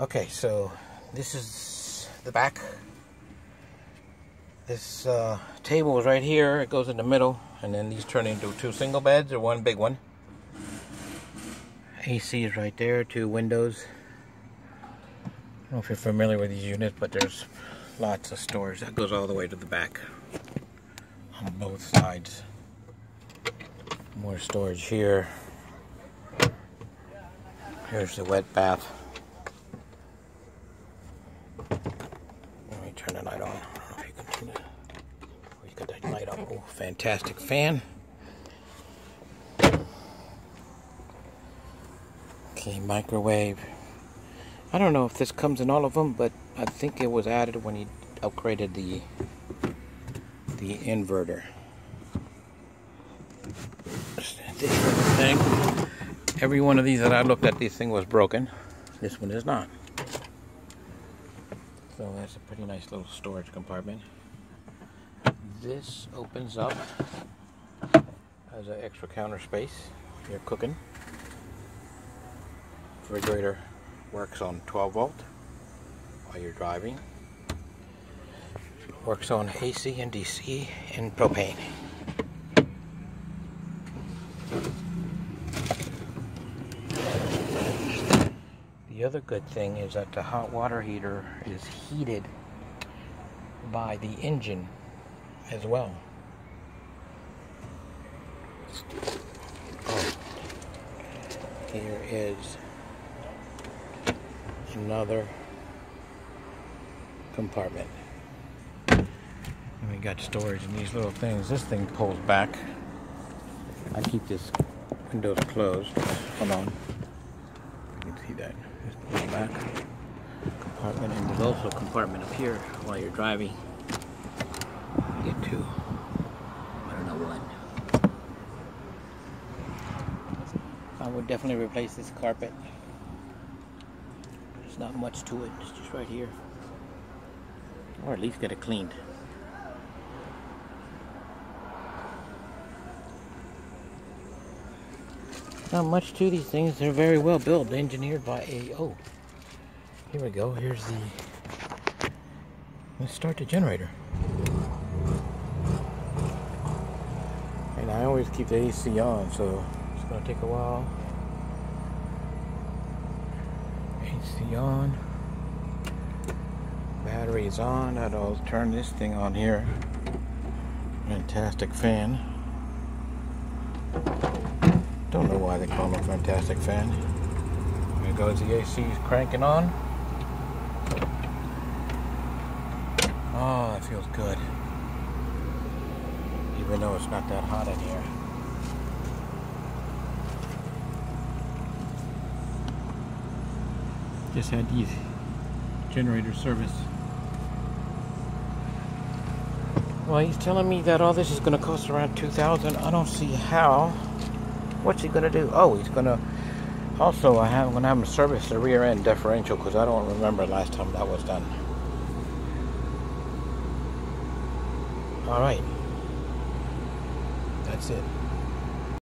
Okay, so this is the back. This uh, table is right here. It goes in the middle, and then these turn into two single beds or one big one. AC is right there, two windows. I don't know if you're familiar with these units, but there's lots of storage that goes all the way to the back on both sides. More storage here. Here's the wet bath. Let me turn the light on. I don't know if you can turn it. Oh, got that light on. Oh, fantastic fan. Okay, microwave. I don't know if this comes in all of them, but I think it was added when he upgraded the the inverter. Every one of these that I looked at, this thing was broken. This one is not. So that's a pretty nice little storage compartment. This opens up as an extra counter space. You're cooking. Refrigerator works on 12 volt while you're driving. Works on AC and DC and propane. The other good thing is that the hot water heater is heated by the engine as well. Oh. Here is another compartment. And we got storage in these little things. This thing pulls back. I keep this windows closed. Hold on. You can see that. Just back. Compartment and there's also a compartment up here while you're driving. Get to I don't know what. I would definitely replace this carpet. There's not much to it. It's just right here. Or at least get it cleaned. Not much to these things. They're very well built, engineered by a. Oh, here we go. Here's the. Let's start the generator. And I always keep the AC on, so it's gonna take a while. AC on. Battery is on. I'll turn this thing on here. Fantastic fan. Don't know why they call him a fantastic fan. There goes the AC is cranking on. Oh, that feels good. Even though it's not that hot in here. Just had these generator service. Well, he's telling me that all this is going to cost around 2000 I don't see how. What's he gonna do? Oh, he's gonna. Also, I have, I'm gonna have him service the rear end differential because I don't remember last time that was done. All right, that's it.